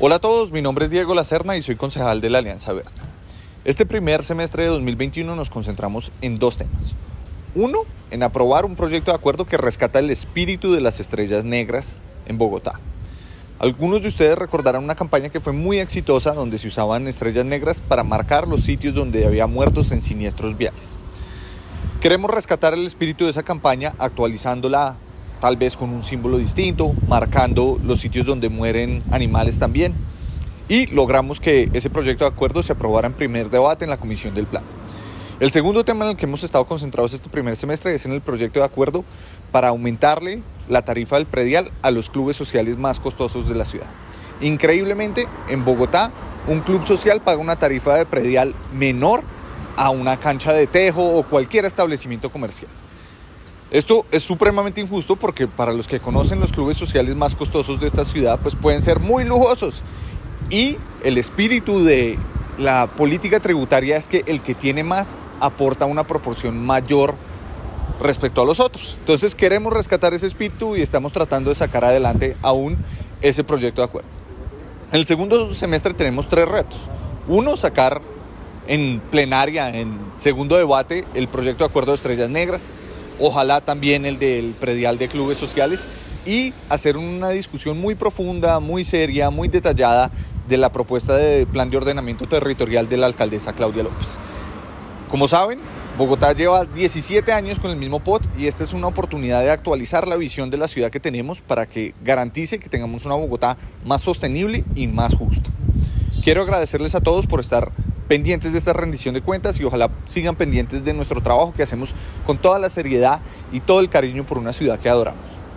Hola a todos, mi nombre es Diego Lacerna y soy concejal de la Alianza Verde. Este primer semestre de 2021 nos concentramos en dos temas. Uno, en aprobar un proyecto de acuerdo que rescata el espíritu de las estrellas negras en Bogotá. Algunos de ustedes recordarán una campaña que fue muy exitosa donde se usaban estrellas negras para marcar los sitios donde había muertos en siniestros viales. Queremos rescatar el espíritu de esa campaña actualizándola tal vez con un símbolo distinto, marcando los sitios donde mueren animales también. Y logramos que ese proyecto de acuerdo se aprobara en primer debate en la comisión del plan. El segundo tema en el que hemos estado concentrados este primer semestre es en el proyecto de acuerdo para aumentarle la tarifa del predial a los clubes sociales más costosos de la ciudad. Increíblemente, en Bogotá, un club social paga una tarifa de predial menor a una cancha de tejo o cualquier establecimiento comercial. Esto es supremamente injusto porque para los que conocen los clubes sociales más costosos de esta ciudad, pues pueden ser muy lujosos. Y el espíritu de la política tributaria es que el que tiene más aporta una proporción mayor respecto a los otros. Entonces queremos rescatar ese espíritu y estamos tratando de sacar adelante aún ese proyecto de acuerdo. En el segundo semestre tenemos tres retos. Uno, sacar en plenaria, en segundo debate, el proyecto de acuerdo de estrellas negras ojalá también el del predial de clubes sociales y hacer una discusión muy profunda, muy seria, muy detallada de la propuesta de plan de ordenamiento territorial de la alcaldesa Claudia López. Como saben, Bogotá lleva 17 años con el mismo POT y esta es una oportunidad de actualizar la visión de la ciudad que tenemos para que garantice que tengamos una Bogotá más sostenible y más justa. Quiero agradecerles a todos por estar pendientes de esta rendición de cuentas y ojalá sigan pendientes de nuestro trabajo que hacemos con toda la seriedad y todo el cariño por una ciudad que adoramos.